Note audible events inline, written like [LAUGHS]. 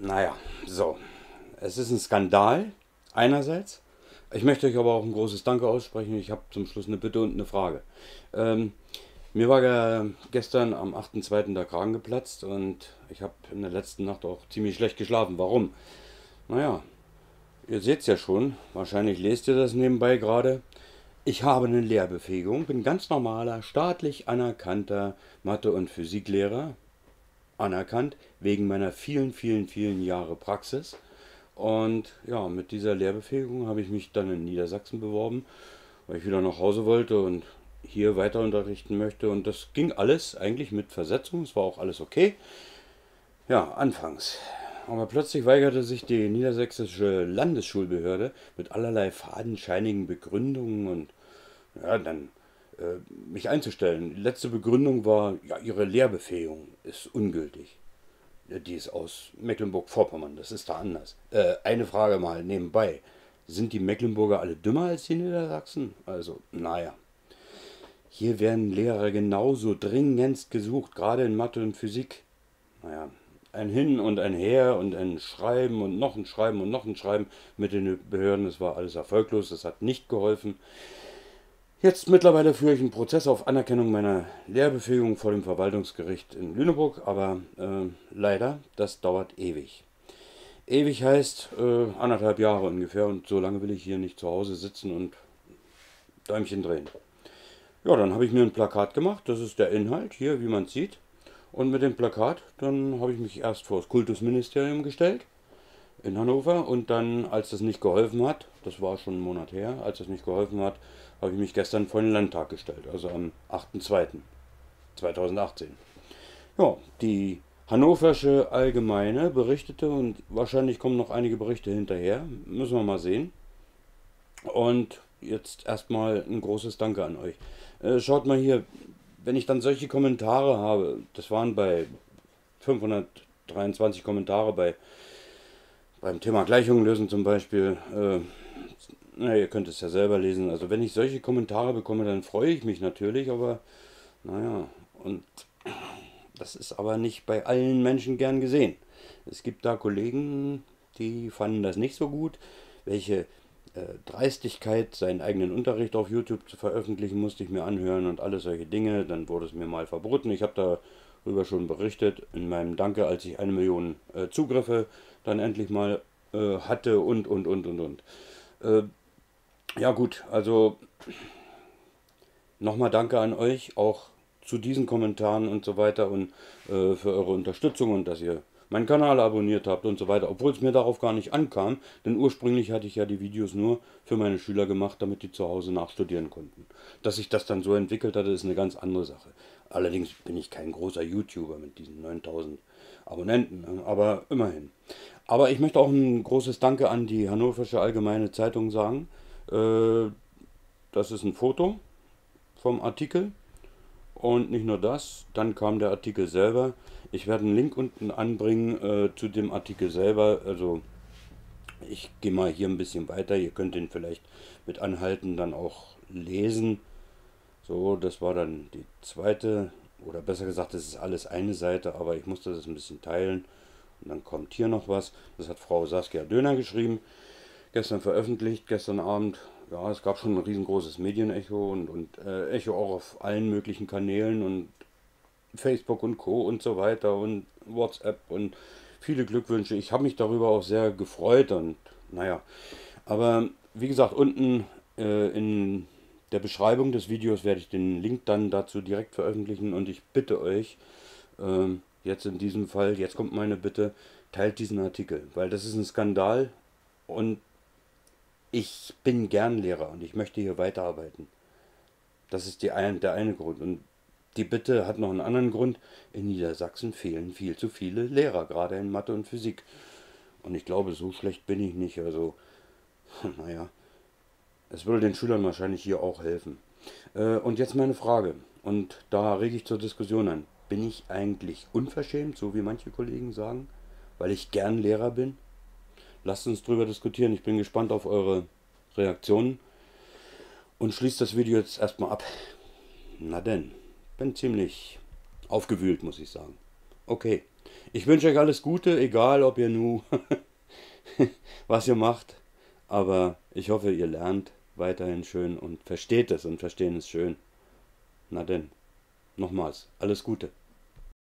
naja, so. Es ist ein Skandal, einerseits. Ich möchte euch aber auch ein großes Danke aussprechen. Ich habe zum Schluss eine Bitte und eine Frage. Ähm, mir war gestern am 8.2. der Kragen geplatzt und ich habe in der letzten Nacht auch ziemlich schlecht geschlafen. Warum? Naja, ihr seht es ja schon. Wahrscheinlich lest ihr das nebenbei gerade. Ich habe eine Lehrbefähigung, bin ganz normaler, staatlich anerkannter Mathe- und Physiklehrer. Anerkannt wegen meiner vielen, vielen, vielen Jahre Praxis. Und ja, mit dieser Lehrbefähigung habe ich mich dann in Niedersachsen beworben, weil ich wieder nach Hause wollte und hier weiter unterrichten möchte. Und das ging alles eigentlich mit Versetzung. Es war auch alles okay. Ja, anfangs. Aber plötzlich weigerte sich die niedersächsische Landesschulbehörde mit allerlei fadenscheinigen Begründungen und ja, dann mich einzustellen. Die letzte Begründung war, ja, ihre Lehrbefähigung ist ungültig. Die ist aus Mecklenburg-Vorpommern, das ist da anders. Äh, eine Frage mal nebenbei. Sind die Mecklenburger alle dümmer als die Niedersachsen? Also, naja. Hier werden Lehrer genauso dringendst gesucht, gerade in Mathe und Physik. Naja, ein Hin und ein Her und ein Schreiben und noch ein Schreiben und noch ein Schreiben mit den Behörden, das war alles erfolglos, das hat nicht geholfen. Jetzt mittlerweile führe ich einen Prozess auf Anerkennung meiner Lehrbefähigung vor dem Verwaltungsgericht in Lüneburg, aber äh, leider, das dauert ewig. Ewig heißt äh, anderthalb Jahre ungefähr und so lange will ich hier nicht zu Hause sitzen und Däumchen drehen. Ja, dann habe ich mir ein Plakat gemacht, das ist der Inhalt hier, wie man sieht. Und mit dem Plakat, dann habe ich mich erst vor das Kultusministerium gestellt in Hannover und dann, als das nicht geholfen hat, das war schon einen Monat her, als das nicht geholfen hat, habe ich mich gestern vor den Landtag gestellt, also am 8.2.2018. Ja, die Hannoversche Allgemeine berichtete und wahrscheinlich kommen noch einige Berichte hinterher, müssen wir mal sehen. Und jetzt erstmal ein großes Danke an euch. Äh, schaut mal hier, wenn ich dann solche Kommentare habe, das waren bei 523 Kommentare bei beim Thema Gleichungen lösen zum Beispiel, äh, na, ihr könnt es ja selber lesen. Also wenn ich solche Kommentare bekomme, dann freue ich mich natürlich, aber naja, und das ist aber nicht bei allen Menschen gern gesehen. Es gibt da Kollegen, die fanden das nicht so gut. Welche äh, Dreistigkeit, seinen eigenen Unterricht auf YouTube zu veröffentlichen, musste ich mir anhören und alle solche Dinge. Dann wurde es mir mal verboten. Ich habe darüber schon berichtet in meinem Danke, als ich eine Million äh, Zugriffe dann endlich mal äh, hatte und, und, und, und, und. Äh, ja gut, also nochmal danke an euch, auch zu diesen Kommentaren und so weiter und äh, für eure Unterstützung und dass ihr meinen Kanal abonniert habt und so weiter, obwohl es mir darauf gar nicht ankam, denn ursprünglich hatte ich ja die Videos nur für meine Schüler gemacht, damit die zu Hause nachstudieren konnten. Dass sich das dann so entwickelt hatte, ist eine ganz andere Sache. Allerdings bin ich kein großer YouTuber mit diesen 9000 Abonnenten, ne? aber immerhin. Aber ich möchte auch ein großes Danke an die Hannoversche Allgemeine Zeitung sagen. Äh, das ist ein Foto vom Artikel. Und nicht nur das, dann kam der Artikel selber. Ich werde einen Link unten anbringen äh, zu dem Artikel selber. Also ich gehe mal hier ein bisschen weiter. Ihr könnt den vielleicht mit Anhalten dann auch lesen. So, das war dann die zweite, oder besser gesagt, das ist alles eine Seite, aber ich musste das ein bisschen teilen. Und dann kommt hier noch was. Das hat Frau Saskia Döner geschrieben. Gestern veröffentlicht, gestern Abend. Ja, es gab schon ein riesengroßes Medienecho und, und äh, Echo auch auf allen möglichen Kanälen und Facebook und Co. und so weiter und WhatsApp und viele Glückwünsche. Ich habe mich darüber auch sehr gefreut und naja. Aber wie gesagt, unten äh, in der Beschreibung des Videos werde ich den Link dann dazu direkt veröffentlichen und ich bitte euch, ähm, Jetzt in diesem Fall, jetzt kommt meine Bitte, teilt diesen Artikel, weil das ist ein Skandal und ich bin gern Lehrer und ich möchte hier weiterarbeiten. Das ist ein, der eine Grund. Und die Bitte hat noch einen anderen Grund. In Niedersachsen fehlen viel zu viele Lehrer, gerade in Mathe und Physik. Und ich glaube, so schlecht bin ich nicht. Also, [LAUGHS] naja, es würde den Schülern wahrscheinlich hier auch helfen. Äh, und jetzt meine Frage. Und da rege ich zur Diskussion an. Bin ich eigentlich unverschämt, so wie manche Kollegen sagen, weil ich gern Lehrer bin? Lasst uns drüber diskutieren. Ich bin gespannt auf eure Reaktionen. Und schließt das Video jetzt erstmal ab. Na denn, bin ziemlich aufgewühlt, muss ich sagen. Okay, Ich wünsche euch alles Gute, egal ob ihr nu [LAUGHS] was ihr macht. Aber ich hoffe, ihr lernt weiterhin schön und versteht es und verstehen es schön. Na denn, nochmals, alles Gute.